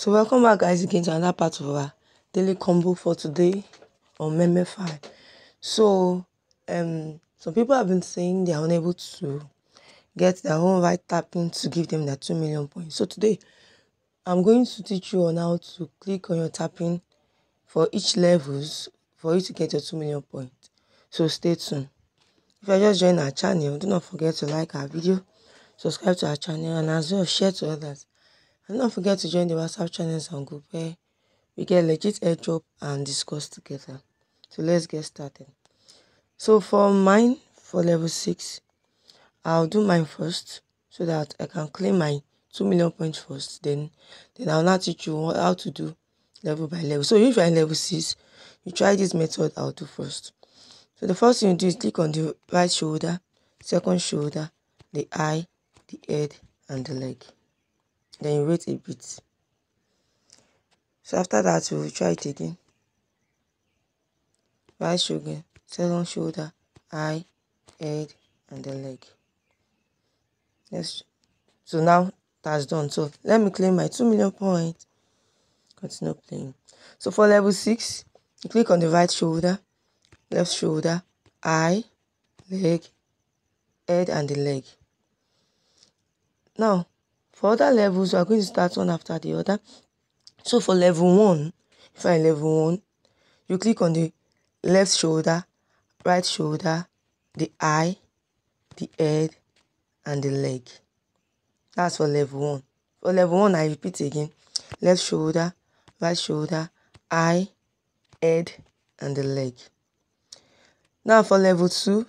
So welcome back guys again to another part of our daily combo for today on Meme 5. So um some people have been saying they are unable to get their own right tapping to give them their 2 million points. So today I'm going to teach you on how to click on your tapping for each levels for you to get your 2 million points. So stay tuned. If you just joining our channel, do not forget to like our video, subscribe to our channel and as well share to others. And don't forget to join the WhatsApp channels and group where we get legit airdrop and discuss together. So let's get started. So for mine, for level 6, I'll do mine first so that I can claim my 2 million points first. Then, then I'll now teach you how to do level by level. So if you're in level 6, you try this method I'll do first. So the first thing you do is click on the right shoulder, second shoulder, the eye, the head, and the leg then you wait a bit. So after that we will try it again. Right shoulder second shoulder eye head and the leg. Yes so now that's done. So let me claim my two million points. Continue playing. So for level six you click on the right shoulder left shoulder eye leg head and the leg. Now for other levels, we are going to start one after the other. So for level 1, if in level 1, you click on the left shoulder, right shoulder, the eye, the head, and the leg. That's for level 1. For level 1, I repeat again. Left shoulder, right shoulder, eye, head, and the leg. Now for level 2,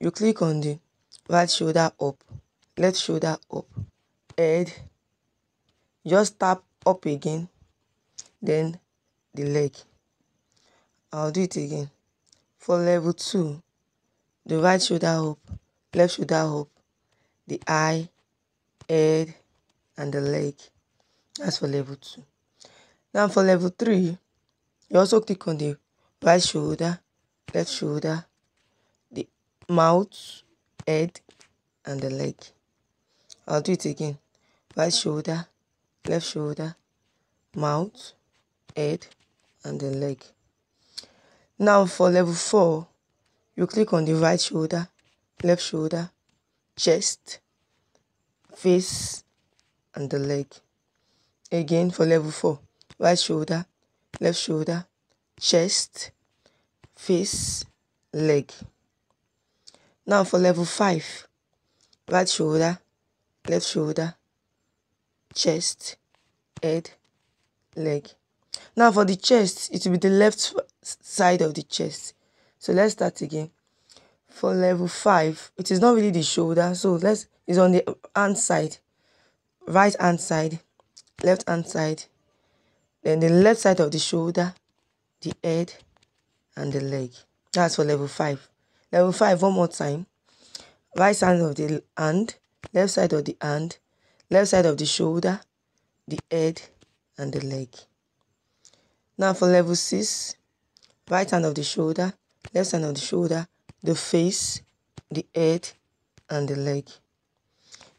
you click on the right shoulder up, left shoulder up, head just tap up again then the leg. I'll do it again. For level two the right shoulder up left shoulder up the eye head and the leg. That's for level two. Now for level three you also click on the right shoulder left shoulder the mouth head and the leg. I'll do it again right shoulder, left shoulder, mouth, head, and the leg. Now for level 4, you click on the right shoulder, left shoulder, chest, face, and the leg. Again for level 4, right shoulder, left shoulder, chest, face, leg. Now for level 5, right shoulder, left shoulder, chest, head, leg. Now for the chest, it will be the left side of the chest. So let's start again. For level 5, it is not really the shoulder. So let's, it's on the hand side. Right hand side, left hand side. Then the left side of the shoulder, the head, and the leg. That's for level 5. Level 5, one more time. Right side of the hand, left side of the hand, left side of the shoulder, the head, and the leg. Now for level 6, right hand of the shoulder, left hand of the shoulder, the face, the head, and the leg.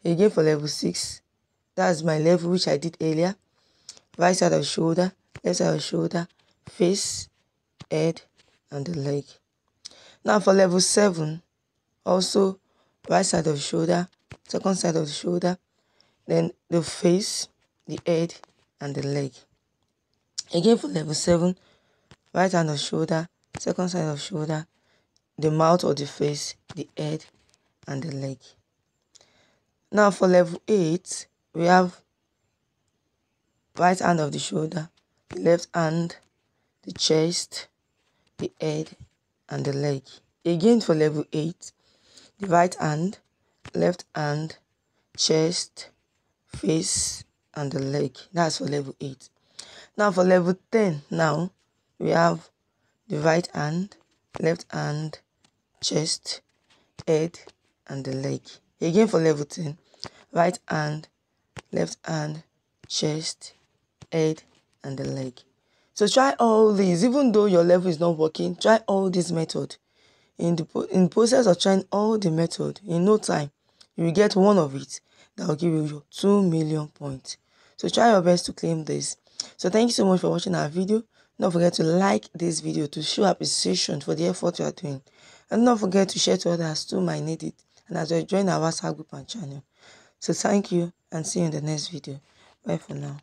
Again for level 6, that's my level which I did earlier. Right side of the shoulder, left side of the shoulder, face, head, and the leg. Now for level 7, also right side of the shoulder, second side of the shoulder, then the face, the head, and the leg. Again for level 7, right hand of shoulder, second side of shoulder, the mouth or the face, the head, and the leg. Now for level 8, we have right hand of the shoulder, the left hand, the chest, the head, and the leg. Again for level 8, the right hand, left hand, chest, face and the leg. That's for level 8 now for level 10 now we have the right hand left hand chest head and the leg. Again for level 10 right hand left hand chest head and the leg. So try all these. Even though your level is not working try all these method. In the in process of trying all the method in no time you will get one of it that will give you your 2 million points. so try your best to claim this. So thank you so much for watching our video. Don't forget to like this video to show appreciation for the effort you are doing. And don't forget to share to others too might need it and as well join our whatsapp group and channel. So thank you and see you in the next video. Bye for now